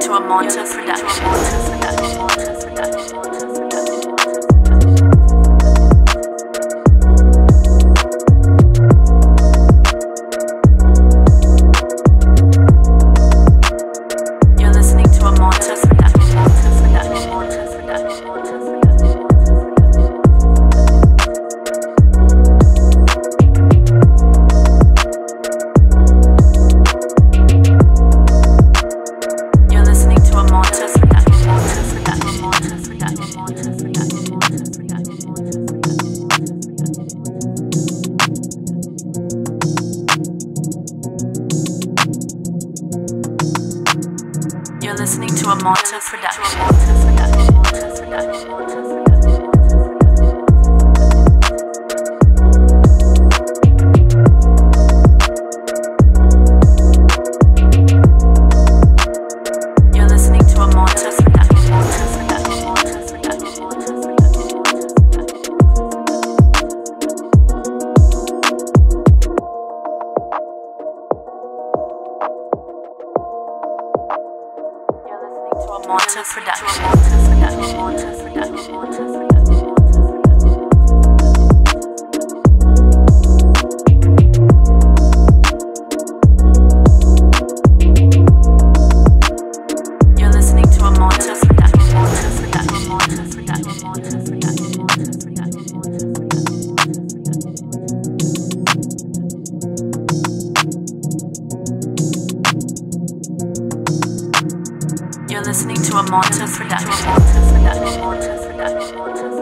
to a Monta production. Listening to a Monta You're listening to You're listening to a Monta production.